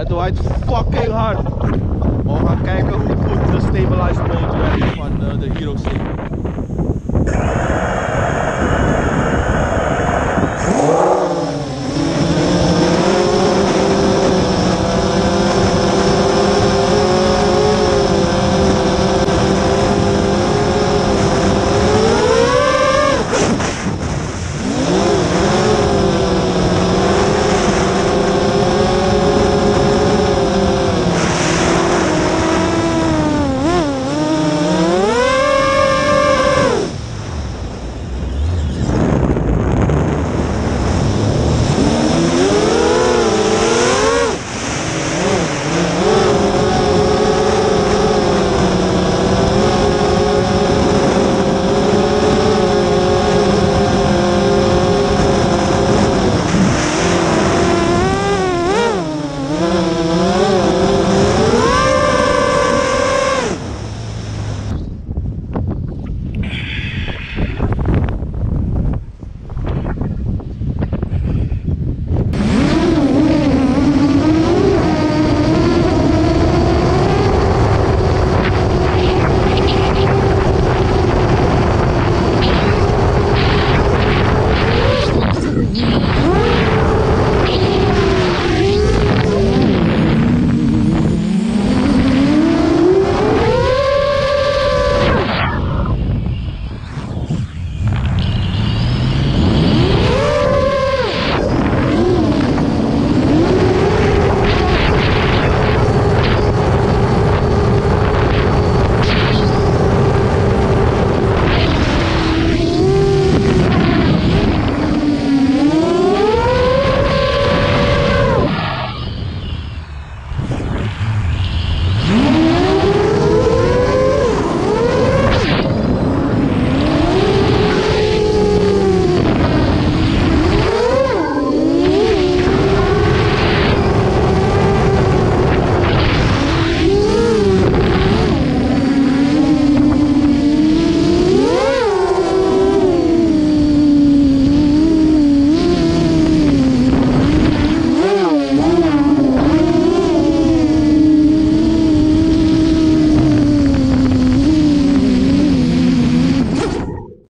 Het waait fucking hard. We gaan kijken hoe goed de stabilized mode werkt van eh, de Hero 7.